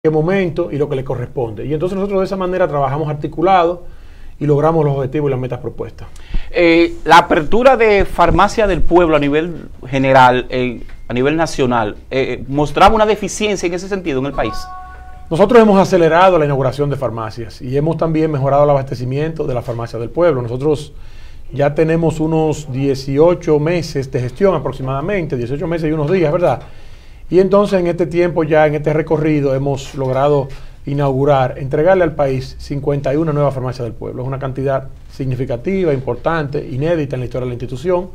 qué momento y lo que le corresponde. Y entonces nosotros de esa manera trabajamos articulado y logramos los objetivos y las metas propuestas. Eh, la apertura de farmacia del pueblo a nivel general, eh, a nivel nacional, eh, mostraba una deficiencia en ese sentido en el país. Nosotros hemos acelerado la inauguración de farmacias y hemos también mejorado el abastecimiento de la farmacia del pueblo. Nosotros ya tenemos unos 18 meses de gestión aproximadamente, 18 meses y unos días, ¿verdad? Y entonces en este tiempo, ya en este recorrido, hemos logrado inaugurar, entregarle al país 51 nuevas farmacias del pueblo. Es una cantidad significativa, importante, inédita en la historia de la institución,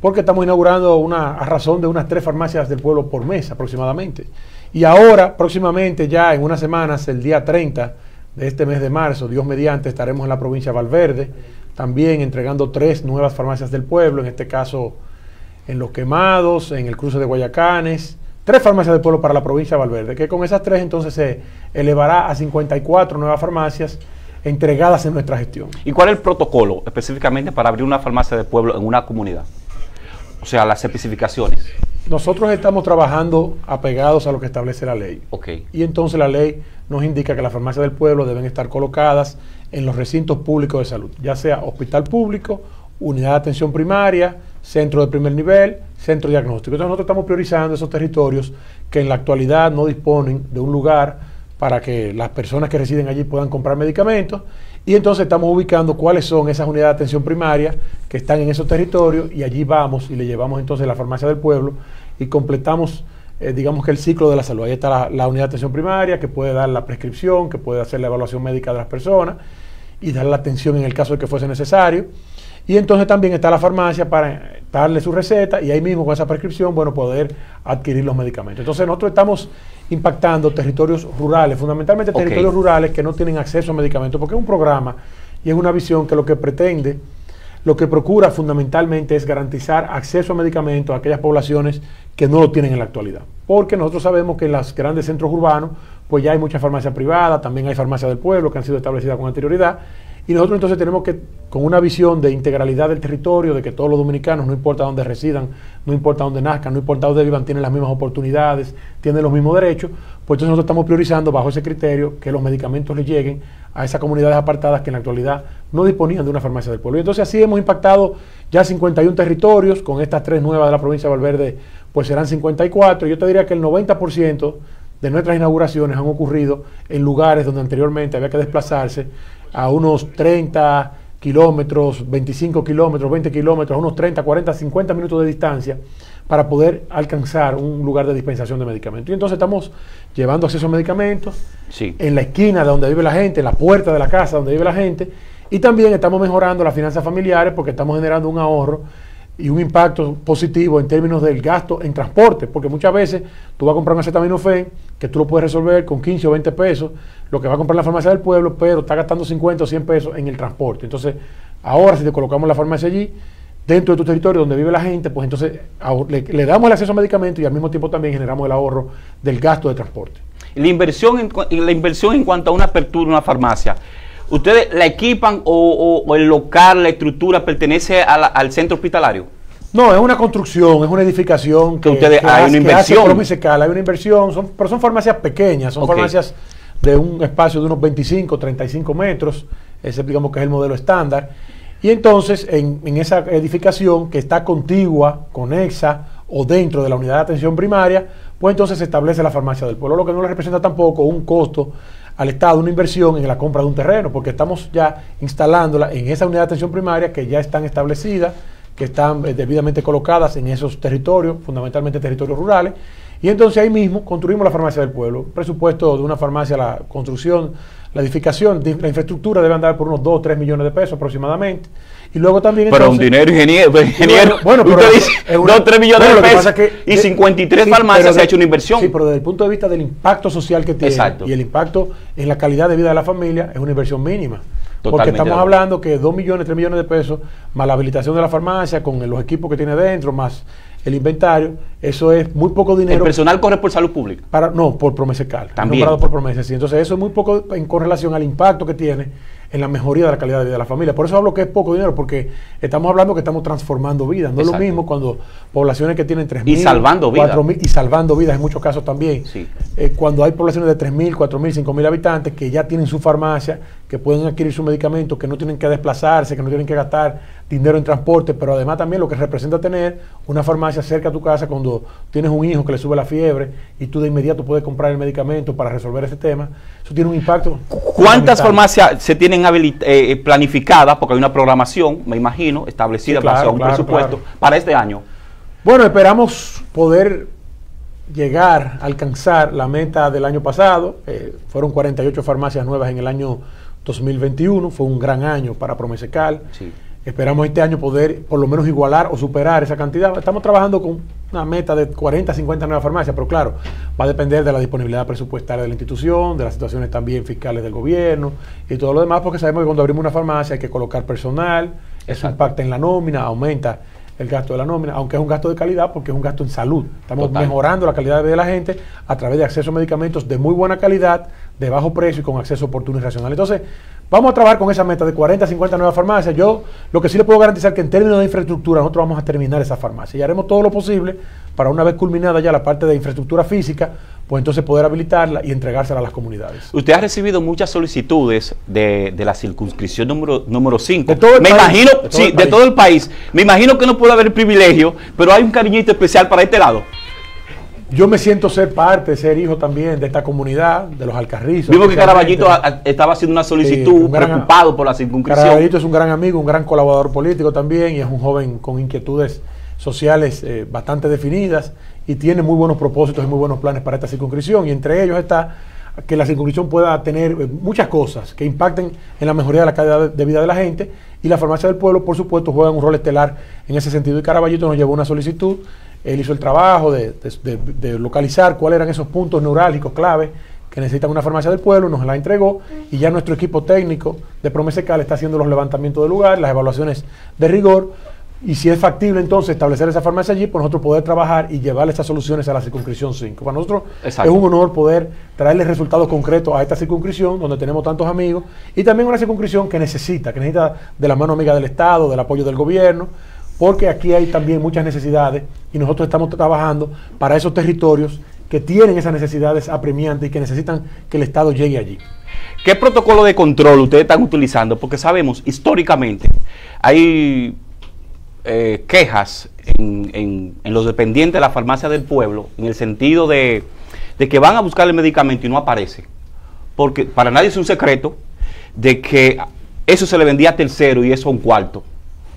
porque estamos inaugurando una, a razón de unas tres farmacias del pueblo por mes aproximadamente. Y ahora, próximamente, ya en unas semanas, el día 30 de este mes de marzo, Dios mediante, estaremos en la provincia de Valverde, también entregando tres nuevas farmacias del pueblo, en este caso en Los Quemados, en el cruce de Guayacanes, tres farmacias del pueblo para la provincia de Valverde, que con esas tres entonces se elevará a 54 nuevas farmacias entregadas en nuestra gestión. ¿Y cuál es el protocolo específicamente para abrir una farmacia del pueblo en una comunidad? O sea, las especificaciones. Nosotros estamos trabajando apegados a lo que establece la ley. Ok. Y entonces la ley nos indica que las farmacias del pueblo deben estar colocadas en los recintos públicos de salud, ya sea hospital público, unidad de atención primaria, centro de primer nivel, centro diagnóstico. Entonces nosotros estamos priorizando esos territorios que en la actualidad no disponen de un lugar para que las personas que residen allí puedan comprar medicamentos y entonces estamos ubicando cuáles son esas unidades de atención primaria que están en esos territorios y allí vamos y le llevamos entonces la farmacia del pueblo y completamos eh, digamos que el ciclo de la salud. Ahí está la, unidad de atención primaria que puede dar la prescripción, que puede hacer la evaluación médica de las personas y dar la atención en el caso de que fuese necesario. Y entonces también está la farmacia para darle su receta y ahí mismo con esa prescripción, bueno, poder adquirir los medicamentos. Entonces nosotros estamos impactando territorios rurales, fundamentalmente territorios rurales que no tienen acceso a medicamentos, porque es un programa y es una visión que lo que pretende, lo que procura fundamentalmente es garantizar acceso a medicamentos a aquellas poblaciones que no lo tienen en la actualidad. Porque nosotros sabemos que en los grandes centros urbanos, pues ya hay mucha farmacia privada, también hay farmacias del pueblo que han sido establecidas con anterioridad, y nosotros entonces tenemos que, con una visión de integralidad del territorio, de que todos los dominicanos, no importa dónde residan, no importa dónde nazcan, no importa dónde vivan, tienen las mismas oportunidades, tienen los mismos derechos, pues entonces nosotros estamos priorizando bajo ese criterio que los medicamentos le lleguen a esas comunidades apartadas que en la actualidad no disponían de una farmacia del pueblo. Y entonces así hemos impactado ya 51 territorios, con estas tres nuevas de la provincia de Valverde, pues serán 54. Yo te diría que el 90% de nuestras inauguraciones han ocurrido en lugares donde anteriormente había que desplazarse a unos 30 kilómetros, 25 kilómetros, 20 kilómetros, a unos 30, 40, 50 minutos de distancia para poder alcanzar un lugar de dispensación de medicamentos. Y entonces estamos llevando acceso a medicamentos sí. en la esquina de donde vive la gente, en la puerta de la casa donde vive la gente, y también estamos mejorando las finanzas familiares porque estamos generando un ahorro y un impacto positivo en términos del gasto en transporte, porque muchas veces tú vas a comprar un acetaminofén que tú lo puedes resolver con 15 o 20 pesos, lo que va a comprar la farmacia del pueblo, pero está gastando 50 o 100 pesos en el transporte. Entonces, ahora si te colocamos la farmacia allí, dentro de tu territorio donde vive la gente, pues entonces le, le damos el acceso a medicamentos y al mismo tiempo también generamos el ahorro del gasto de transporte. La inversión en, la inversión en cuanto a una apertura, una farmacia, ¿Ustedes la equipan o, o, o, el local, la estructura pertenece a la, al centro hospitalario? No, es una construcción, es una edificación que, ustedes que hay hace, una inversión. Hay una inversión, son, pero son farmacias pequeñas, son Okay. farmacias de un espacio de unos 25, 35 metros, ese digamos que es el modelo estándar. Y entonces en, en esa edificación que está contigua, conexa o dentro de la unidad de atención primaria, pues entonces se establece la farmacia del pueblo, lo que no le representa tampoco un costo al Estado, una inversión en la compra de un terreno, porque estamos ya instalándola en esa unidad de atención primaria que ya están establecidas, que están eh, debidamente colocadas en esos territorios, fundamentalmente territorios rurales, y entonces ahí mismo construimos la farmacia del pueblo. Presupuesto de una farmacia, la construcción, la edificación, la infraestructura debe andar por unos 2 o 3 millones de pesos aproximadamente. Y luego también. Pero un entonces- dinero, ingeniero. pues, ingeniero bueno, pero usted es dice una- 2 3 millones bueno, de pesos que- y de- 53 sí, farmacias se ha hecho una inversión. Sí, pero desde el punto de vista del impacto social que tiene Exacto. y el impacto en la calidad de vida de la familia es una inversión mínima. Porque Totalmente de estamos hablando que 2 millones, 3 millones de pesos, más la habilitación de la farmacia, con los equipos que tiene dentro, más el inventario, eso es muy poco el dinero. personal corre por salud pública. Para, no, por Promesecal. También. Nombrado por Promesa, sí. Entonces, eso es muy poco en correlación al impacto que tiene en la mejoría de la calidad de vida de la familia. Por eso hablo que es poco dinero, porque estamos hablando que estamos transformando vidas. No es lo mismo cuando poblaciones que tienen 3.000, y salvando vidas. y salvando vidas en muchos casos también. Sí. Eh, cuando hay poblaciones de 3.000, 4.000, 5.000 habitantes que ya tienen su farmacia, que pueden adquirir su medicamento, que no tienen que desplazarse, que no tienen que gastar dinero en transporte, pero además también lo que representa tener una farmacia cerca a tu casa cuando tienes un hijo que le sube la fiebre y tú de inmediato puedes comprar el medicamento para resolver ese tema. Eso tiene un impacto. ¿Cuántas farmacias se tienen eh, planificadas? Porque hay una programación, me imagino, establecida para un presupuesto para este año. Bueno, esperamos poder llegar a alcanzar la meta del año pasado. Eh, fueron 48 farmacias nuevas en el año 2021. Fue un gran año para Promesecal. Sí. Esperamos este año poder por lo menos igualar o superar esa cantidad. Estamos trabajando con una meta de 40, 50 nuevas farmacias, pero claro, va a depender de la disponibilidad presupuestaria de la institución, de las situaciones también fiscales del gobierno y todo lo demás, porque sabemos que cuando abrimos una farmacia hay que colocar personal, eso impacta en la nómina, aumenta el gasto de la nómina, aunque es un gasto de calidad porque es un gasto en salud. Estamos mejorando la calidad de vida de la gente a través de acceso a medicamentos de muy buena calidad, de bajo precio y con acceso oportuno y racional. Entonces, Vamos a trabajar con esa meta de 40, 50 nuevas farmacias. Yo lo que sí le puedo garantizar que en términos de infraestructura nosotros vamos a terminar esa farmacia y haremos todo lo posible para una vez culminada ya la parte de infraestructura física, pues entonces poder habilitarla y entregársela a las comunidades. Usted ha recibido muchas solicitudes de, la circunscripción número, número 5. De todo el Me país, imagino, sí, de todo el país. Me imagino que no puede haber privilegio, pero hay un cariñito especial para este lado. Yo me siento ser parte, ser hijo también de esta comunidad, de los alcarrizos. Vimos que Caraballito estaba haciendo una solicitud, preocupado por la circunscripción. Caraballito es un gran amigo, un gran colaborador político también, y es un joven con inquietudes sociales eh, bastante definidas y tiene muy buenos propósitos y muy buenos planes para esta circunscripción. Y entre ellos está que la circunscripción pueda tener eh, muchas cosas que impacten en la mejoría de la calidad de vida de la gente. Y la farmacia del pueblo, por supuesto, juega un rol estelar en ese sentido. Y Caraballito nos llevó una solicitud él hizo el trabajo de, localizar cuáles eran esos puntos neurálgicos clave que necesitan una farmacia del pueblo, nos la entregó y ya nuestro equipo técnico de Promesecal está haciendo los levantamientos de lugar, las evaluaciones de rigor y si es factible entonces establecer esa farmacia allí, pues nosotros poder trabajar y llevar estas soluciones a la circunscripción 5. Para nosotros es un honor poder traerle resultados concretos a esta circunscripción donde tenemos tantos amigos y también una circunscripción que necesita, que necesita de la mano amiga del Estado, del apoyo del gobierno porque aquí hay también muchas necesidades y nosotros estamos trabajando para esos territorios que tienen esas necesidades apremiantes y que necesitan que el Estado llegue allí. ¿Qué protocolo de control ustedes están utilizando? Porque sabemos, históricamente, hay eh, quejas en, los dependientes de la farmacia del pueblo, en el sentido de, de que van a buscar el medicamento y no aparece. Porque para nadie es un secreto de que eso se le vendía a tercero y eso a un cuarto.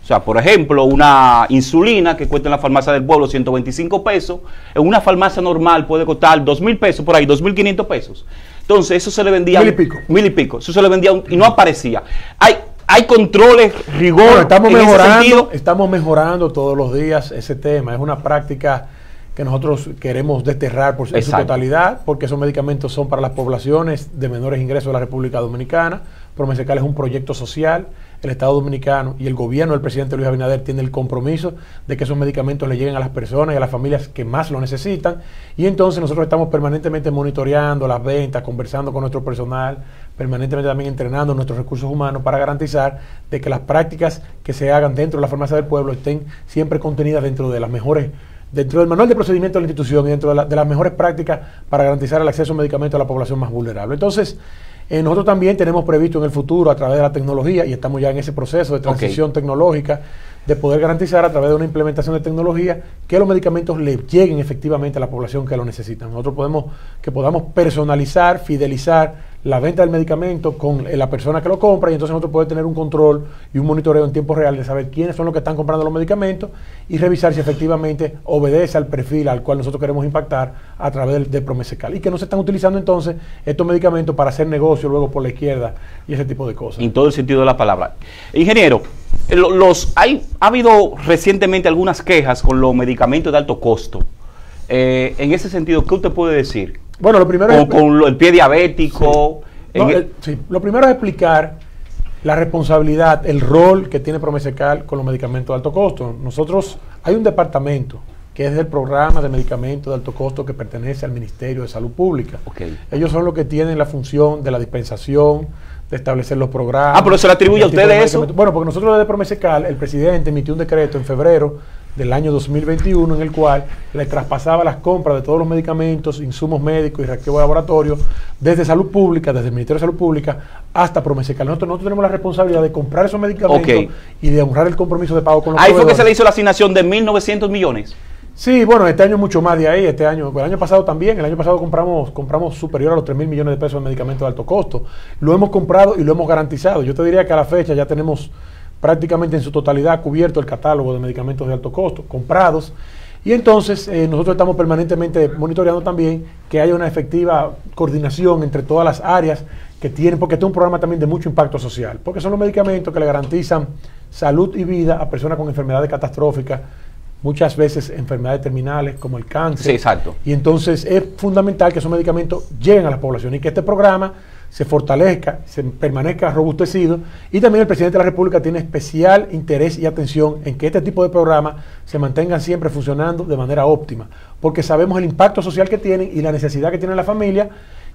O sea, por ejemplo, una insulina que cuesta en la farmacia del pueblo 125 pesos, en una farmacia normal puede costar 2 mil pesos, por ahí, 2.500 pesos. Entonces, eso se le vendía... Mil y pico. Mil y pico. Eso se le vendía y no aparecía. Hay, hay controles, rigor. estamos, mejorando, estamos mejorando todos los días ese tema. Es una práctica que nosotros queremos desterrar por su totalidad, porque esos medicamentos son para las poblaciones de menores ingresos de la República Dominicana. Promesecal es un proyecto social el Estado Dominicano y el gobierno del presidente Luis Abinader tiene el compromiso de que esos medicamentos le lleguen a las personas y a las familias que más lo necesitan. Y entonces nosotros estamos permanentemente monitoreando las ventas, conversando con nuestro personal, permanentemente también entrenando nuestros recursos humanos para garantizar de que las prácticas que se hagan dentro de la farmacia del pueblo estén siempre contenidas dentro de las mejores dentro del manual de procedimiento de la institución y dentro de, de las mejores prácticas para garantizar el acceso a medicamentos a la población más vulnerable. Entonces, eh, nosotros también tenemos previsto en el futuro, a través de la tecnología, y estamos ya en ese proceso de transición tecnológica, de poder garantizar a través de una implementación de tecnología que los medicamentos le lleguen efectivamente a la población que lo necesita. Nosotros podemos, que podamos personalizar, fidelizar la venta del medicamento con la persona que lo compra y entonces nosotros podemos tener un control y un monitoreo en tiempo real de saber quiénes son los que están comprando los medicamentos y revisar si efectivamente obedece al perfil al cual nosotros queremos impactar a través del, de Promesecal y que no se están utilizando entonces estos medicamentos para hacer negocio luego por la izquierda y ese tipo de cosas. En todo el sentido de la palabra. Ingeniero, los, hay, ha habido recientemente algunas quejas con los medicamentos de alto costo. Eh, en ese sentido, ¿qué usted puede decir? Bueno, lo primero es. Con el pie diabético. Sí. Lo primero es explicar la responsabilidad, el rol que tiene Promesecal con los medicamentos de alto costo. Nosotros, hay un departamento que es el programa de medicamentos de alto costo que pertenece al Ministerio de Salud Pública. Ellos son los que tienen la función de la dispensación, de establecer los programas. Ah, pero se le atribuye a ustedes eso. Bueno, porque nosotros desde Promesecal, el presidente emitió un decreto en febrero del año 2021 en el cual le traspasaba las compras de todos los medicamentos, insumos médicos y reactivos de laboratorio desde salud pública, desde el Ministerio de Salud Pública hasta Promesecal. Nosotros, nosotros tenemos la responsabilidad de comprar esos medicamentos y de honrar el compromiso de pago con los Ahí fue que se le hizo la asignación de 1.900 millones. Sí, bueno, este año mucho más de ahí, este año, el año pasado también, el año pasado compramos, compramos superior a los 3 mil millones de pesos de medicamentos de alto costo. Lo hemos comprado y lo hemos garantizado. Yo te diría que a la fecha ya tenemos prácticamente en su totalidad cubierto el catálogo de medicamentos de alto costo, comprados. Y entonces eh, nosotros estamos permanentemente monitoreando también que haya una efectiva coordinación entre todas las áreas que tienen, porque este es un programa también de mucho impacto social, porque son los medicamentos que le garantizan salud y vida a personas con enfermedades catastróficas, muchas veces enfermedades terminales como el cáncer. Sí, exacto. Y entonces es fundamental que esos medicamentos lleguen a la población y que este programa se fortalezca, se permanezca robustecido. Y también el presidente de la República tiene especial interés y atención en que este tipo de programas se mantengan siempre funcionando de manera óptima, porque sabemos el impacto social que tienen y la necesidad que tiene la familia,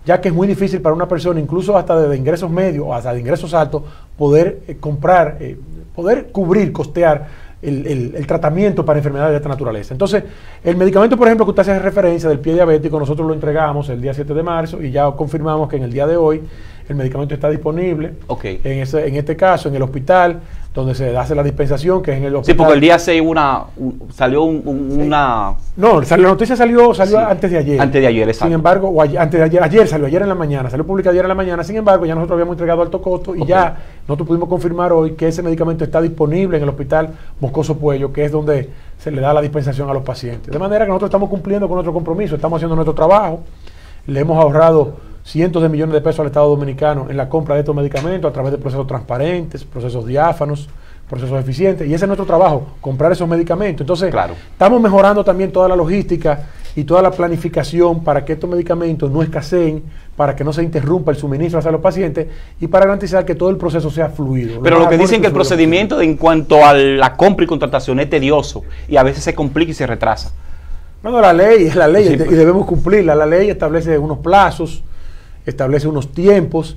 ya que es muy difícil para una persona, incluso hasta de ingresos medios o hasta de ingresos altos, poder eh, comprar, eh, poder cubrir, costear el, tratamiento para enfermedades de esta naturaleza. Entonces, el medicamento, por ejemplo, que usted hace referencia del pie diabético, nosotros lo entregamos el día 7 de marzo y ya confirmamos que en el día de hoy el medicamento está disponible. En, ese, en este caso, en el hospital, donde se hace la dispensación, que es en el hospital. Sí, porque el día 6 una, salió una... No, la noticia salió, salió antes de ayer. Antes de ayer, exacto. Sin embargo, antes de ayer, ayer salió, ayer en la mañana, salió pública ayer en la mañana, sin embargo, ya nosotros habíamos entregado alto costo y ya nosotros pudimos confirmar hoy que ese medicamento está disponible en el hospital Moscoso Puello, que es donde se le da la dispensación a los pacientes. De manera que nosotros estamos cumpliendo con nuestro compromiso, estamos haciendo nuestro trabajo, le hemos ahorrado cientos de millones de pesos al Estado Dominicano en la compra de estos medicamentos a través de procesos transparentes, procesos diáfanos, procesos eficientes. Y ese es nuestro trabajo, comprar esos medicamentos. Entonces, claro. estamos mejorando también toda la logística y toda la planificación para que estos medicamentos no escaseen, para que no se interrumpa el suministro hacia los pacientes y para garantizar que todo el proceso sea fluido. Pero lo, que dicen que el procedimiento en cuanto a la compra y contratación es tedioso y a veces se complica y se retrasa. No, no, la ley es la ley y debemos cumplirla. La ley establece unos plazos, establece unos tiempos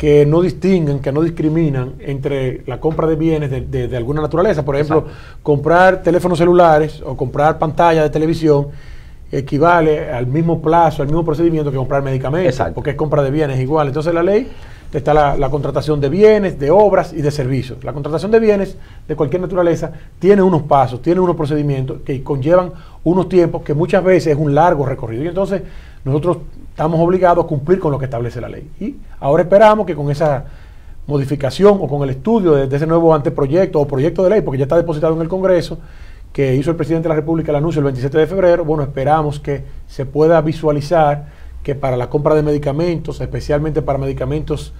que no distinguen, que no discriminan entre la compra de bienes de, alguna naturaleza. Por ejemplo, comprar teléfonos celulares o comprar pantalla de televisión equivale al mismo plazo, al mismo procedimiento que comprar medicamentos, porque es compra de bienes igual. Entonces la ley está la, la, contratación de bienes, de obras y de servicios. La contratación de bienes de cualquier naturaleza tiene unos pasos, tiene unos procedimientos que conllevan unos tiempos que muchas veces es un largo recorrido. Y entonces nosotros estamos obligados a cumplir con lo que establece la ley. Y ahora esperamos que con esa modificación o con el estudio de, ese nuevo anteproyecto o proyecto de ley, porque ya está depositado en el Congreso, que hizo el presidente de la República el anuncio el 27 de febrero, bueno, esperamos que se pueda visualizar que para la compra de medicamentos, especialmente para medicamentos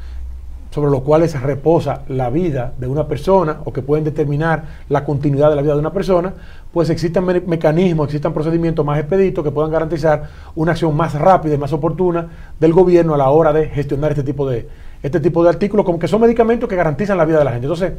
sobre los cuales reposa la vida de una persona o que pueden determinar la continuidad de la vida de una persona, pues existan mecanismos, existan procedimientos más expeditos que puedan garantizar una acción más rápida y más oportuna del gobierno a la hora de gestionar este tipo de, este tipo de artículos, como que son medicamentos que garantizan la vida de la gente. Entonces,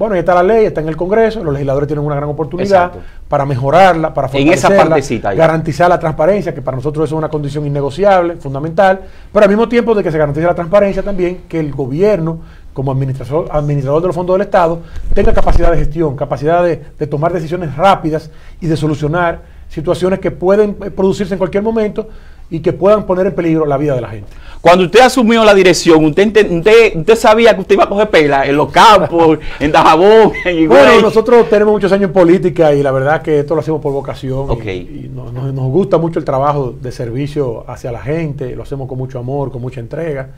bueno, ahí está la ley, está en el Congreso, los legisladores tienen una gran oportunidad para mejorarla, para fortalecerla, garantizar la transparencia, que para nosotros eso es una condición innegociable, fundamental, pero al mismo tiempo de que se garantice la transparencia también, que el gobierno, como administrador, administrador de los fondos del Estado, tenga capacidad de gestión, capacidad de, de tomar decisiones rápidas y de solucionar situaciones que pueden eh, producirse en cualquier momento y que puedan poner en peligro la vida de la gente. Cuando usted asumió la dirección, usted, usted, sabía que usted iba a coger pela en los campos, en Dajabón, en Bueno, nosotros tenemos muchos años en política y la verdad que esto lo hacemos por vocación. Y, nos, nos, gusta mucho el trabajo de servicio hacia la gente, lo hacemos con mucho amor, con mucha entrega.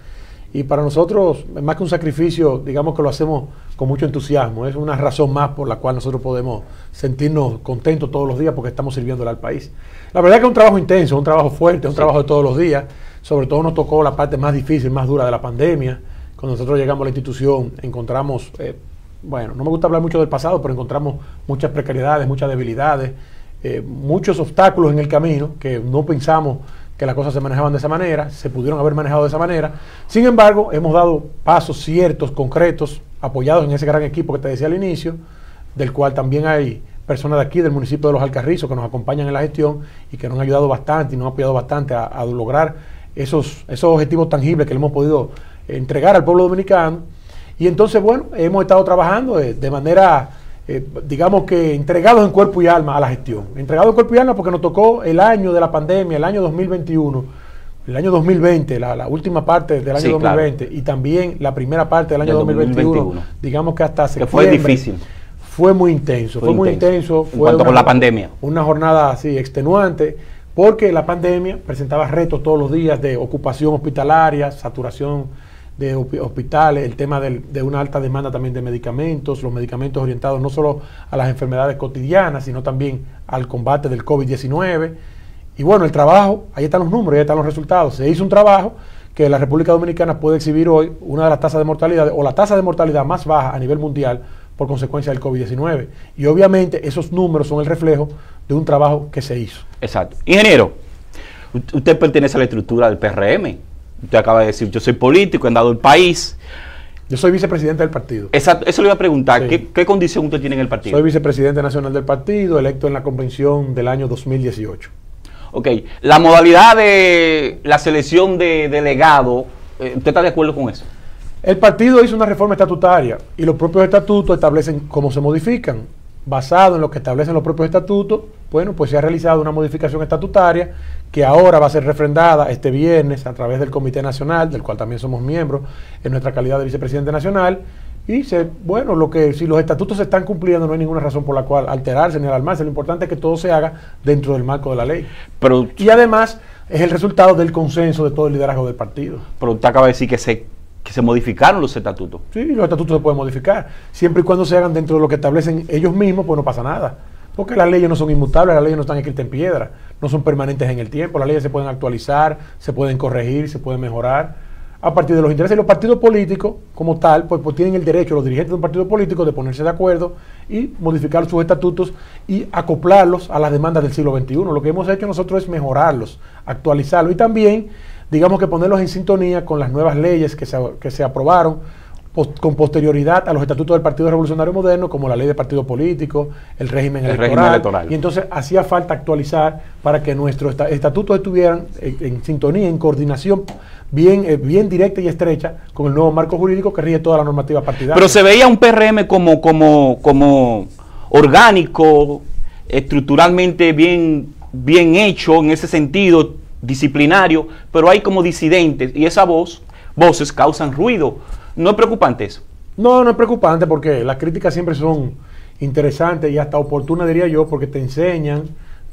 Y para nosotros, más que un sacrificio, digamos que lo hacemos con mucho entusiasmo. Es una razón más por la cual nosotros podemos sentirnos contentos todos los días porque estamos sirviéndole al país. La verdad que es un trabajo intenso, un trabajo fuerte, un trabajo de todos los días. Sobre todo nos tocó la parte más difícil, más dura de la pandemia. Cuando nosotros llegamos a la institución encontramos, eh, bueno, no me gusta hablar mucho del pasado, pero encontramos muchas precariedades, muchas debilidades, eh, muchos obstáculos en el camino que no pensamos que las cosas se manejaban de esa manera, se pudieron haber manejado de esa manera. Sin embargo, hemos dado pasos ciertos, concretos, apoyados en ese gran equipo que te decía al inicio, del cual también hay personas de aquí, del municipio de Los Alcarrizos, que nos acompañan en la gestión y que nos han ayudado bastante y nos han apoyado bastante a, lograr esos, esos objetivos tangibles que le hemos podido entregar al pueblo dominicano. Y entonces, bueno, hemos estado trabajando de, de manera, eh, digamos que entregados en cuerpo y alma a la gestión. Entregados en cuerpo y alma porque nos tocó el año de la pandemia, el año 2021, el año 2020, la, la última parte del año Sí, claro. 2020 y también la primera parte del año Del 2021, 2021. digamos que hasta Que septiembre. fue difícil. Fue muy intenso, Fue fue, muy intenso. intenso. En fue cuanto una- la pandemia. Una jornada así extenuante, porque la pandemia presentaba retos todos los días de ocupación hospitalaria, saturación de hospi- hospitales, el tema del- de una alta demanda también de medicamentos, los medicamentos orientados no solo a las enfermedades cotidianas, sino también al combate del COVID-19. Y bueno, el trabajo, ahí están los números, ahí están los resultados. Se hizo un trabajo que la República Dominicana puede exhibir hoy una de las tasas de mortalidad o la tasa de mortalidad más baja a nivel mundial por consecuencia del COVID-19. Y obviamente esos números son el reflejo de un trabajo que se hizo. Exacto. Ingeniero, usted pertenece a la estructura del PRM. Usted acaba de decir, yo soy político, he andado el país. Yo soy vicepresidente del partido. Exacto, eso le iba a preguntar, Sí. ¿qué, qué condición usted tiene en el partido? Soy vicepresidente nacional del partido, electo en la convención del año 2018. Ok, la modalidad de la selección de delegado, eh, ¿usted está de acuerdo con eso? El partido hizo una reforma estatutaria y los propios estatutos establecen cómo se modifican. Basado en lo que establecen los propios estatutos, bueno, pues se ha realizado una modificación estatutaria que ahora va a ser refrendada este viernes a través del Comité Nacional, del cual también somos miembros en nuestra calidad de vicepresidente nacional. Y se, bueno, lo que si los estatutos se están cumpliendo, no hay ninguna razón por la cual alterarse ni alarmarse. Lo importante es que todo se haga dentro del marco de la ley. Pero, Y además es el resultado del consenso de todo el liderazgo del partido. pero usted acaba de decir que se, que se modificaron los estatutos. Sí, los estatutos se pueden modificar. Siempre y cuando se hagan dentro de lo que establecen ellos mismos, pues no pasa nada. Porque las leyes no son inmutables, las leyes no están escritas en piedra, no son permanentes en el tiempo. Las leyes se pueden actualizar, se pueden corregir, se pueden mejorar a partir de los intereses. Y los partidos políticos, como tal, pues, pues tienen el derecho, los dirigentes de un partido político, de ponerse de acuerdo y modificar sus estatutos y acoplarlos a las demandas del siglo XXI. Lo que hemos hecho nosotros es mejorarlos, actualizarlos y también, digamos que ponerlos en sintonía con las nuevas leyes que se, que se aprobaron con posterioridad a los estatutos del Partido Revolucionario Moderno, como la ley de partido político, el régimen, El electoral, régimen electoral. Y entonces hacía falta actualizar para que nuestros esta- estatutos estuvieran en, en sintonía, en coordinación bien, eh, bien directa y estrecha con el nuevo marco jurídico que rige toda la normativa partidaria. Pero se veía un PRM como, como, como orgánico, estructuralmente bien, bien hecho en ese sentido, disciplinario, pero hay como disidentes y esa voz, voces causan ruido. ¿No es preocupante eso? No, no es preocupante porque las críticas siempre son interesantes y hasta oportunas, diría yo, porque te enseñan,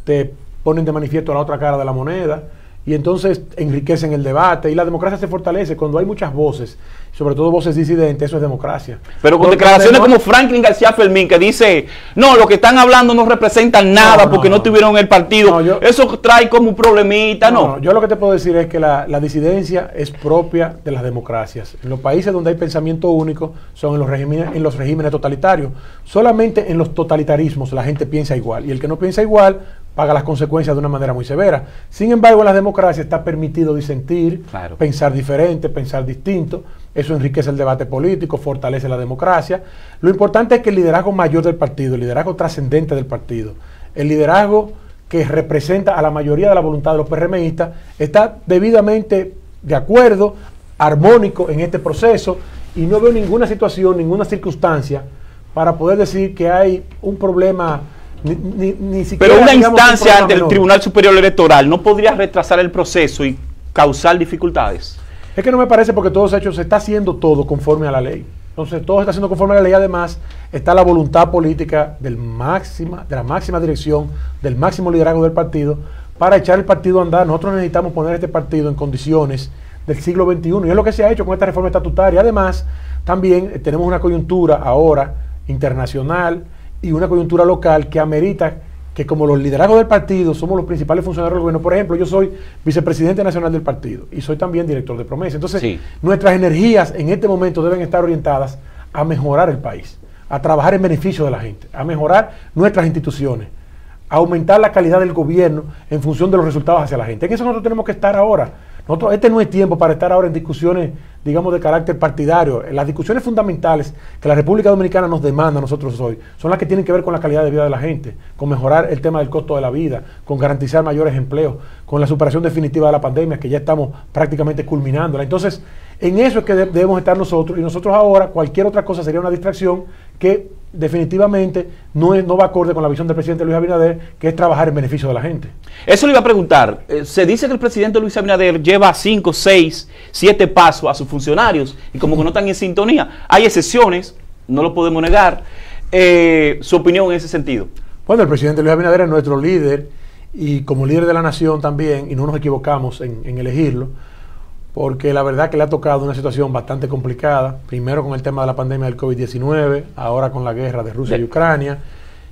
te ponen de manifiesto la otra cara de la moneda y entonces enriquecen el debate y la democracia se fortalece cuando hay muchas voces, sobre todo voces disidentes, eso es democracia. Pero con declaraciones no- como Franklin García Fermín que dice, no, lo que están hablando no representan nada no, porque no, no. estuvieron en el partido. No, yo- eso trae como un problemita, ¿no? yo lo que te puedo decir es que la, la disidencia es propia de las democracias. En los países donde hay pensamiento único son en los regímenes, en los regímenes totalitarios. Solamente en los totalitarismos la gente piensa igual y el que no piensa igual paga las consecuencias de una manera muy severa. Sin embargo, en las democracias está permitido disentir, Claro. pensar diferente, pensar distinto. Eso enriquece el debate político, fortalece la democracia. Lo importante es que el liderazgo mayor del partido, el liderazgo trascendente del partido, el liderazgo que representa a la mayoría de la voluntad de los PRMistas, está debidamente de acuerdo, armónico en este proceso y no veo ninguna situación, ninguna circunstancia para poder decir que hay un problema, ni, ni- ni siquiera... Pero una digamos, un instancia problema ante el. Tribunal Superior Electoral no podría retrasar el proceso y causar dificultades. Es que no me parece porque todos hechos se está haciendo todo conforme a la ley. Entonces todo se está haciendo conforme a la ley. Además está la voluntad política del máxima, de la máxima dirección, del máximo liderazgo del partido para echar el partido a andar. Nosotros necesitamos poner este partido en condiciones del siglo XXI y es lo que se ha hecho con esta reforma estatutaria. Además también eh, tenemos una coyuntura ahora internacional y una coyuntura local que amerita que como los liderazgos del partido somos los principales funcionarios del gobierno, por ejemplo, yo soy vicepresidente nacional del partido y soy también director de promesa. Entonces, Sí. nuestras energías en este momento deben estar orientadas a mejorar el país, a trabajar en beneficio de la gente, a mejorar nuestras instituciones, a aumentar la calidad del gobierno en función de los resultados hacia la gente. En eso nosotros tenemos que estar ahora. Nosotros, este no es tiempo para estar ahora en discusiones, digamos, de carácter partidario. Las discusiones fundamentales que la República Dominicana nos demanda a nosotros hoy son las que tienen que ver con la calidad de vida de la gente, con mejorar el tema del costo de la vida, con garantizar mayores empleos, con la superación definitiva de la pandemia, que ya estamos prácticamente culminándola. Entonces, En eso es que debemos estar nosotros y nosotros ahora cualquier otra cosa sería una distracción que definitivamente no, es, no va acorde con la visión del presidente Luis Abinader, que es trabajar en beneficio de la gente. Eso le iba a preguntar. Eh, se dice que el presidente Luis Abinader lleva 5, 6, 7 pasos a sus funcionarios y como que no están en sintonía. Hay excepciones, no lo podemos negar. Eh, su opinión en ese sentido. Bueno, el presidente Luis Abinader es nuestro líder y como líder de la nación también, y no nos equivocamos en elegirlo porque la verdad que le ha tocado una situación bastante complicada, primero con el tema de la pandemia del COVID-19, ahora con la guerra de Rusia y Ucrania,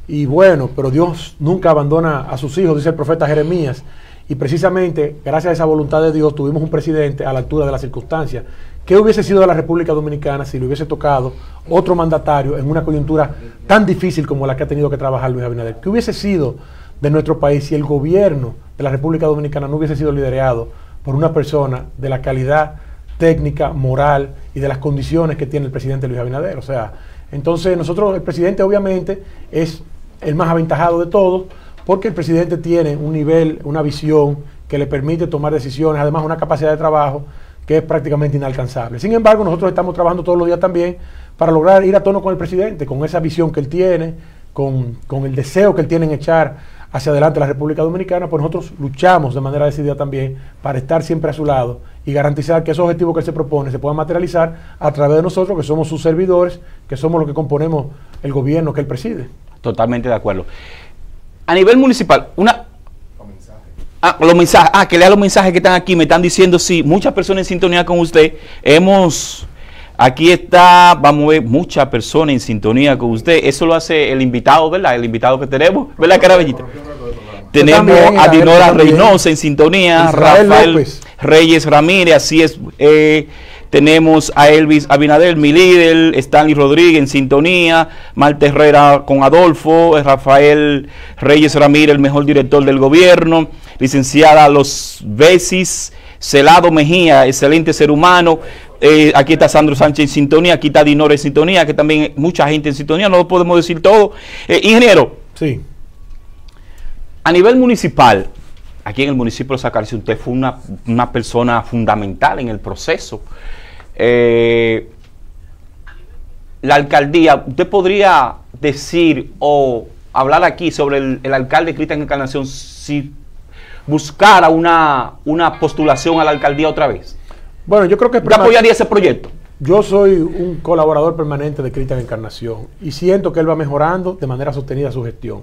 y bueno, pero Dios nunca abandona a sus hijos, dice el profeta Jeremías, y precisamente gracias a esa voluntad de Dios tuvimos un presidente a la altura de las circunstancias. ¿Qué hubiese sido de la República Dominicana si le hubiese tocado otro mandatario en una coyuntura tan difícil como la que ha tenido que trabajar Luis Abinader? ¿Qué hubiese sido de nuestro país si el gobierno de la República Dominicana no hubiese sido liderado por una persona de la calidad técnica, moral y de las condiciones que tiene el presidente Luis Abinader. O sea, entonces nosotros, el presidente obviamente es el más aventajado de todos, porque el presidente tiene un nivel, una visión que le permite tomar decisiones, además una capacidad de trabajo que es prácticamente inalcanzable. Sin embargo, nosotros estamos trabajando todos los días también para lograr ir a tono con el presidente, con esa visión que él tiene, con, con el deseo que él tiene en echar hacia adelante la República Dominicana, pues nosotros luchamos de manera decidida también para estar siempre a su lado y garantizar que esos objetivos que él se propone se puedan materializar a través de nosotros, que somos sus servidores, que somos los que componemos el gobierno que él preside. Totalmente de acuerdo. A nivel municipal, una... Ah, los mensajes. Ah, que lea los mensajes que están aquí. Me están diciendo, sí, muchas personas en sintonía con usted. Hemos Aquí está, vamos a ver, muchas personas en sintonía con usted. Eso lo hace el invitado, ¿verdad? El invitado que tenemos, ¿verdad, Carabellita? Tenemos a Dinora Reynosa en sintonía, Rafael Reyes Ramírez, así es. Eh, tenemos a Elvis Abinader, mi líder, Stanley Rodríguez en sintonía, Malte Herrera con Adolfo, Rafael Reyes Ramírez, el mejor director del gobierno, licenciada Los Besis, Celado Mejía, excelente ser humano, eh, aquí está Sandro Sánchez en sintonía, aquí está Dinora en sintonía, que también mucha gente en sintonía, no lo podemos decir todo. Eh, ingeniero, sí. A nivel municipal, aquí en el municipio de Sacarse, usted fue una, persona fundamental en el proceso. Eh, la alcaldía, usted podría decir o hablar aquí sobre el, alcalde Cristian Encarnación si buscara una, una postulación a la alcaldía otra vez. Bueno, yo creo que... ¿Yo apoyaría ese proyecto? Yo soy un colaborador permanente de Cristian Encarnación y siento que él va mejorando de manera sostenida su gestión.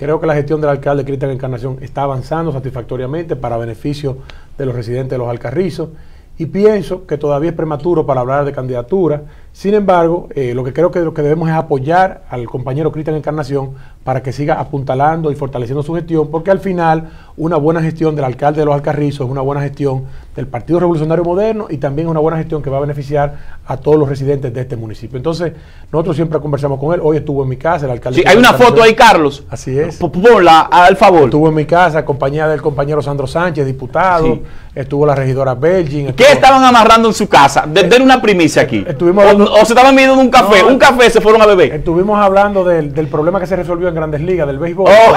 Creo que la gestión del alcalde Cristian Encarnación está avanzando satisfactoriamente para beneficio de los residentes de los Alcarrizos y pienso que todavía es prematuro para hablar de candidatura. Sin embargo, eh, lo que creo que lo que debemos es apoyar al compañero Cristian Encarnación para que siga apuntalando y fortaleciendo su gestión, porque al final una buena gestión del alcalde de los Alcarrizos es una buena gestión del Partido Revolucionario Moderno y también es una buena gestión que va a beneficiar a todos los residentes de este municipio. Entonces, nosotros siempre conversamos con él. Hoy estuvo en mi casa, el alcalde. Sí, hay una foto ahí, Carlos. Así es. Ponla, al favor. Estuvo en mi casa, acompañada del compañero Sandro Sánchez, diputado. Estuvo la regidora Belgin. ¿Qué estaban amarrando en su casa? Den una primicia aquí. Estuvimos o, se estaban viendo un café. un café se fueron a beber. Estuvimos hablando del, del problema que se resolvió en Grandes Ligas, del béisbol. Oh.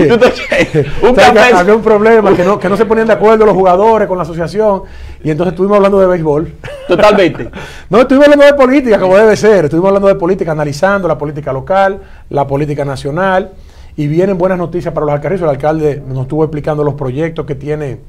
un café. Había un problema que no, que no se ponían de acuerdo los jugadores con la asociación. Y entonces estuvimos hablando de béisbol. Totalmente. no, estuvimos hablando de política, como debe ser. Estuvimos hablando de política, analizando la política local, la política nacional. Y vienen buenas noticias para los alcarrizos. El alcalde nos estuvo explicando los proyectos que tiene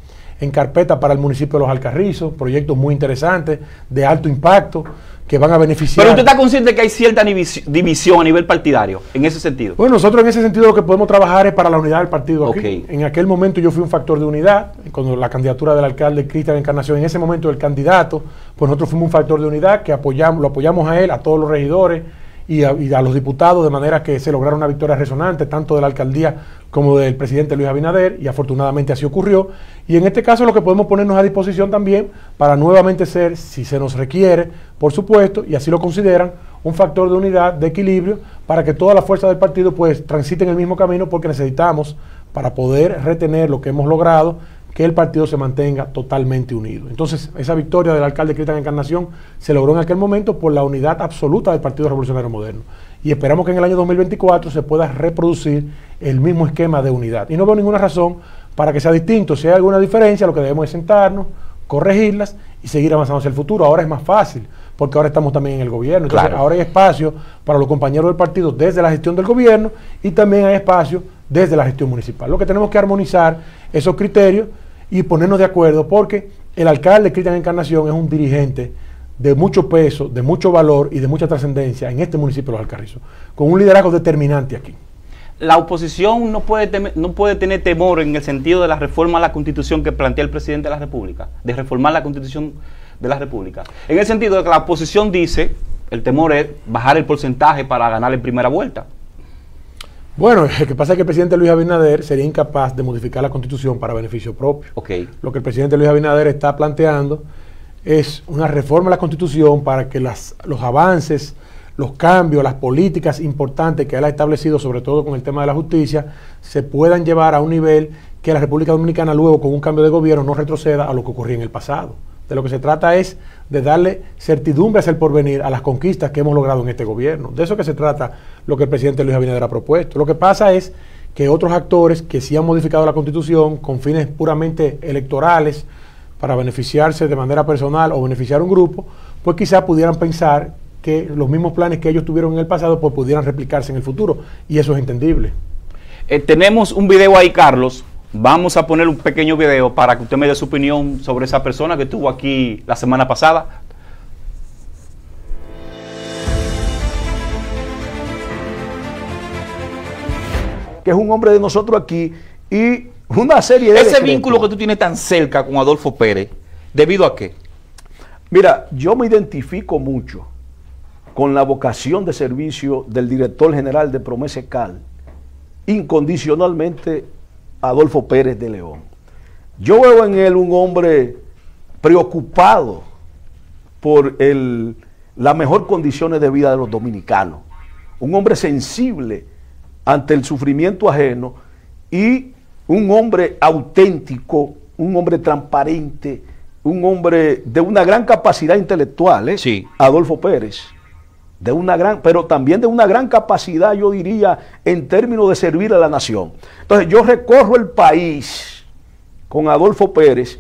en carpeta para el municipio de Los Alcarrizos, proyectos muy interesantes, de alto impacto, que van a beneficiar. Pero usted está consciente que hay cierta división a nivel partidario, en ese sentido. Bueno, nosotros en ese sentido lo que podemos trabajar es para la unidad del partido aquí. En aquel momento yo fui un factor de unidad, cuando la candidatura del alcalde Cristian Encarnación, en ese momento el candidato, pues nosotros fuimos un factor de unidad que apoyamos, lo apoyamos a él, a todos los regidores, y a, los diputados, de manera que se lograra una victoria resonante, tanto de la alcaldía como del presidente Luis Abinader, y afortunadamente así ocurrió. Y en este caso lo que podemos ponernos a disposición también para nuevamente ser, si se nos requiere, por supuesto, y así lo consideran, un factor de unidad, de equilibrio, para que toda la fuerza del partido pues transiten el mismo camino, porque necesitamos, para poder retener lo que hemos logrado, que el partido se mantenga totalmente unido. Entonces, esa victoria del alcalde Cristian Encarnación se logró en aquel momento por la unidad absoluta del Partido Revolucionario Moderno. Y esperamos que en el año 2024 se pueda reproducir el mismo esquema de unidad. Y no veo ninguna razón para que sea distinto. Si hay alguna diferencia, lo que debemos es sentarnos, corregirlas y seguir avanzando hacia el futuro. Ahora es más fácil, porque ahora estamos también en el gobierno. Entonces, Claro. ahora hay espacio para los compañeros del partido desde la gestión del gobierno y también hay espacio desde la gestión municipal. Lo que tenemos que armonizar esos criterios y ponernos de acuerdo, porque el alcalde Cristian Encarnación es un dirigente de mucho peso, de mucho valor y de mucha trascendencia en este municipio de Los Alcarrizos, con un liderazgo determinante aquí. La oposición no puede, no puede tener temor en el sentido de la reforma a la constitución que plantea el presidente de la República, de reformar la constitución de la República. En el sentido de que la oposición dice, el temor es bajar el porcentaje para ganar en primera vuelta. Bueno, lo que pasa es que el presidente Luis Abinader sería incapaz de modificar la constitución para beneficio propio. Lo que el presidente Luis Abinader está planteando es una reforma a la constitución para que las, los avances, los cambios, las políticas importantes que él ha establecido, sobre todo con el tema de la justicia, se puedan llevar a un nivel que la República Dominicana luego con un cambio de gobierno no retroceda a lo que ocurría en el pasado. De lo que se trata es de darle certidumbre hacia el porvenir a las conquistas que hemos logrado en este gobierno. De eso que se trata lo que el presidente Luis Abinader ha propuesto. Lo que pasa es que otros actores que sí han modificado la constitución con fines puramente electorales para beneficiarse de manera personal o beneficiar a un grupo, pues quizá pudieran pensar que los mismos planes que ellos tuvieron en el pasado pues pudieran replicarse en el futuro. Y eso es entendible. Eh, tenemos un video ahí, Carlos. Vamos a poner un pequeño video para que usted me dé su opinión sobre esa persona que estuvo aquí la semana pasada. que es un hombre de nosotros aquí, y una serie de... Ese decretos. vínculo que tú tienes tan cerca con Adolfo Pérez, ¿debido a qué? Mira, yo me identifico mucho con la vocación de servicio del director general de Promesecal, incondicionalmente Adolfo Pérez de León. Yo veo en él un hombre preocupado por el, las mejores condiciones de vida de los dominicanos, un hombre sensible ante el sufrimiento ajeno y un hombre auténtico, un hombre transparente, un hombre de una gran capacidad intelectual, ¿eh? Sí. Adolfo Pérez. De una gran, pero también de una gran capacidad, yo diría, en términos de servir a la nación. Entonces, yo recorro el país con Adolfo Pérez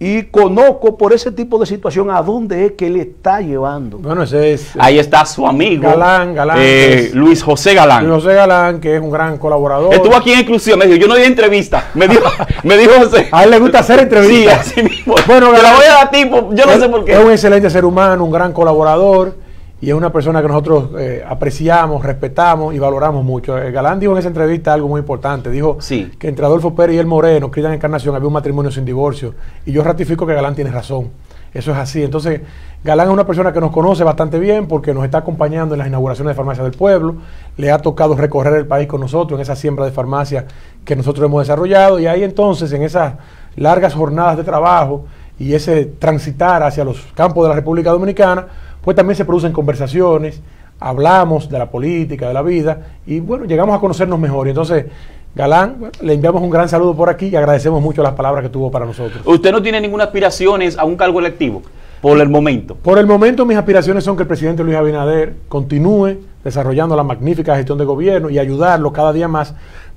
y conozco por ese tipo de situación a dónde es que él está llevando. Bueno, ese es eh, Ahí está su amigo. Galán, Galán, eh, Luis José Galán. Luis José Galán, que es un gran colaborador. Estuvo aquí en exclusión, me dijo, yo no di entrevista. Me dijo, me dijo José. A él le gusta hacer Sí, entrevistas. así mismo. Bueno, Te la Galán- voy a dar tipo, yo no Es- sé por Es un qué. excelente ser humano, un gran colaborador y es una persona que nosotros eh, apreciamos, respetamos y valoramos mucho. Galán dijo en esa entrevista algo muy importante. Dijo Sí. que entre Adolfo Pérez y el Moreno, Cristian Encarnación, había un matrimonio sin divorcio. Y yo ratifico que Galán tiene razón. Eso es así. Entonces, Galán es una persona que nos conoce bastante bien porque nos está acompañando en las inauguraciones de farmacias del pueblo. Le ha tocado recorrer el país con nosotros en esa siembra de farmacia que nosotros hemos desarrollado. Y ahí entonces, en esas largas jornadas de trabajo y ese transitar hacia los campos de la República Dominicana, pues también se producen conversaciones, hablamos de la política, de la vida, y bueno, llegamos a conocernos mejor. Y entonces, Galán, bueno, le enviamos un gran saludo por aquí y agradecemos mucho las palabras que tuvo para nosotros. Usted no tiene ninguna aspiraciones a un cargo electivo por el momento. Por el momento mis aspiraciones son que el presidente Luis Abinader continúe desarrollando la magnífica gestión de gobierno y ayudarlo cada día más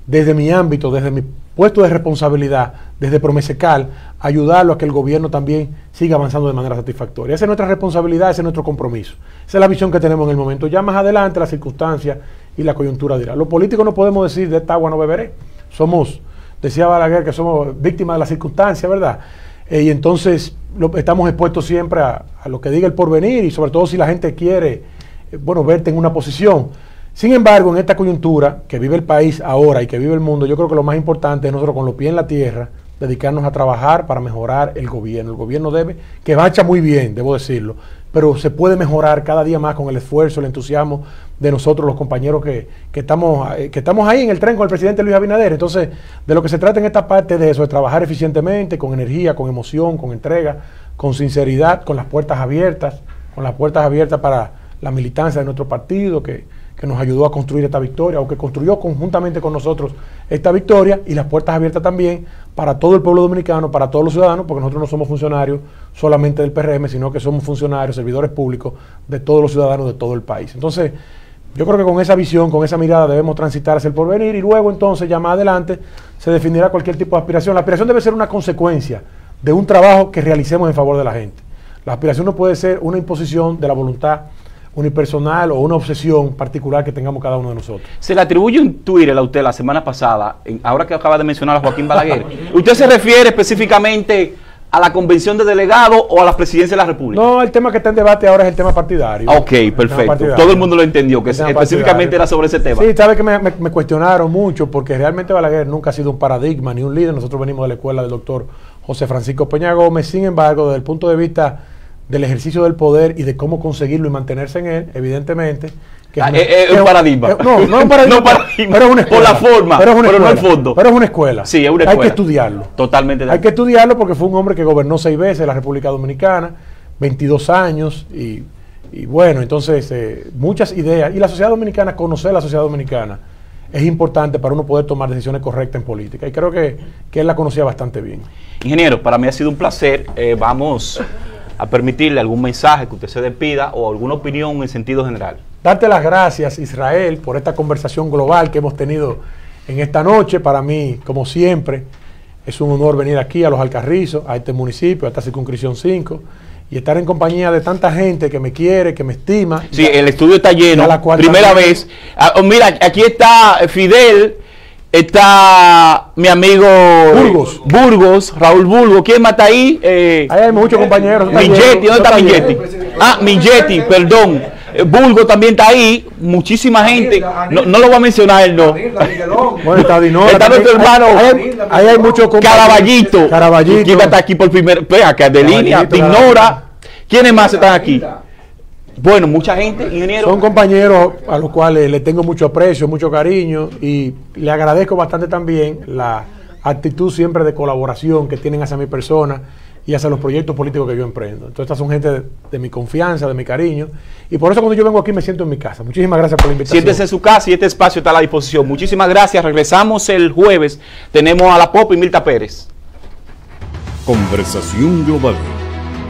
desde mi ámbito, desde mi puesto de responsabilidad, desde Promesecal, ayudarlo a que el gobierno también siga avanzando de manera satisfactoria. Esa es nuestra responsabilidad, ese es nuestro compromiso. Esa es la visión que tenemos en el momento. Ya más adelante las circunstancias y la coyuntura dirá. Los políticos no podemos decir de esta agua no beberé. Somos, decía Balaguer, que somos víctimas de las circunstancias, ¿verdad? Eh, y entonces estamos expuestos siempre a, a lo que diga el porvenir y sobre todo si la gente quiere, eh, bueno, verte en una posición. Sin embargo, en esta coyuntura que vive el país ahora y que vive el mundo, yo creo que lo más importante es nosotros con los pies en la tierra, dedicarnos a trabajar para mejorar el gobierno. El gobierno debe, que marcha muy bien, debo decirlo, pero se puede mejorar cada día más con el esfuerzo, el entusiasmo de nosotros, los compañeros que, que estamos, eh, que estamos ahí en el tren con el presidente Luis Abinader. Entonces, de lo que se trata en esta parte de eso, es trabajar eficientemente, con energía, con emoción, con entrega, con sinceridad, con las puertas abiertas, con las puertas abiertas para la militancia de nuestro partido, que, que nos ayudó a construir esta victoria, o que construyó conjuntamente con nosotros esta victoria, y las puertas abiertas también para todo el pueblo dominicano, para todos los ciudadanos, porque nosotros no somos funcionarios solamente del PRM, sino que somos funcionarios, servidores públicos de todos los ciudadanos de todo el país. Entonces, yo creo que con esa visión, con esa mirada debemos transitar hacia el porvenir y luego entonces ya más adelante se definirá cualquier tipo de aspiración. La aspiración debe ser una consecuencia de un trabajo que realicemos en favor de la gente. La aspiración no puede ser una imposición de la voluntad unipersonal o una obsesión particular que tengamos cada uno de nosotros. Se le atribuye un Twitter a usted la semana pasada, en- ahora que acaba de mencionar a Joaquín Balaguer. ¿Usted se refiere específicamente a la convención de delegados o a la presidencia de la República? No, el tema que está en debate ahora es el tema partidario. Ok, El perfecto. partidario. Todo el mundo lo entendió, que El específicamente partidario. era sobre ese tema. Sí, sabe que me, me- me cuestionaron mucho porque realmente Balaguer nunca ha sido un paradigma ni un líder. Nosotros venimos de la escuela del doctor José Francisco Peña Gómez. Sin embargo, desde el punto de vista del ejercicio del poder y de cómo conseguirlo y mantenerse en él, evidentemente. que Ah, una- eh, eh, que un paradigma. eh, no, no es un paradigma. No paradigma, Pero es una por escuela. la forma, pero, es una pero no el escuela, fondo. Pero es una escuela. Sí, es una Hay que escuela. estudiarlo. Totalmente de Hay que estudiarlo porque fue un hombre que gobernó seis veces la República Dominicana, 22 años, y, y bueno, entonces eh, muchas ideas. Y la sociedad dominicana, conocer la sociedad dominicana, es importante para uno poder tomar decisiones correctas en política. Y creo que, que él la conocía bastante bien. Ingeniero, para mí ha sido un placer. Eh, vamos a permitirle algún mensaje que usted se despida o alguna opinión en sentido general. Darte las gracias, Israel, por esta conversación global que hemos tenido en esta noche. Para mí, como siempre, es un honor venir aquí a Los Alcarrizos, a este municipio, a esta circunscripción 5, y estar en compañía de tanta gente que me quiere, que me estima. Sí, el estudio está lleno. La Primera vez. vez. Ah, oh, mira, aquí está Fidel, está mi amigo Burgos. Burgos, Raúl Burgos. ¿Quién más está ahí? Eh, Ahí hay muchos compañeros. Milletti, ¿dónde está. Milletti? Ah, Milletti, perdón. Eh, Burgos también está ahí, muchísima gente. No, no lo voy a mencionar él, no. Bueno, está Dinora. Está nuestro hermano Ahí, hay muchos compañeros. Caraballito. Caraballito. ¿Quién está aquí por primera vez? Que de línea, Ignora. ¿Quiénes más están aquí? Bueno, mucha gente, ingeniero. Son compañeros a los cuales le tengo mucho aprecio, mucho cariño y le agradezco bastante también la actitud siempre de colaboración que tienen hacia mi persona y hacia los proyectos políticos que yo emprendo. Entonces, estas son gente de, de mi confianza, de mi cariño y por eso cuando yo vengo aquí me siento en mi casa. Muchísimas gracias por la invitación. Siéntese en su casa y este espacio está a la disposición. Muchísimas gracias. Regresamos el jueves. Tenemos a la Pop y Milta Pérez. Conversación Global.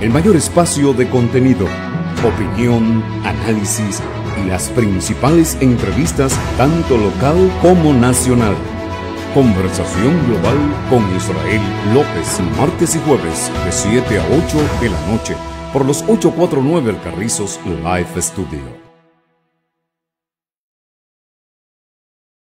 El mayor espacio de contenido, opinión, análisis y las principales entrevistas tanto local como nacional. Conversación Global con Israel López, martes y jueves de 7 a 8 de la noche por los 849 El Carrizos Live Studio.